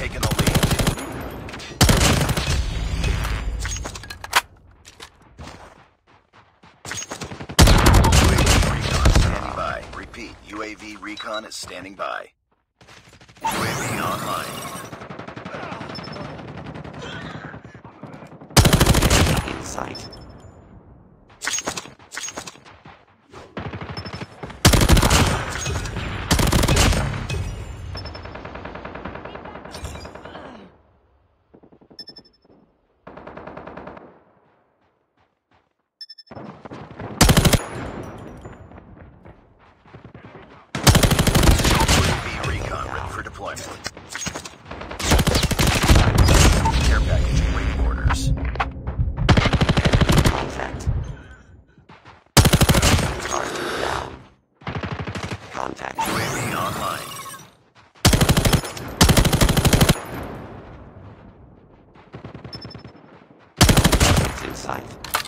taken the lead. Repeat, UAV recon is standing by. UAV online. Inside. for deployment. Care package awaiting orders. Contact. Target down. Contact. UAV online. It's inside.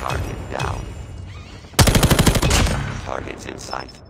Target down. Target's in sight.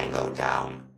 I go down.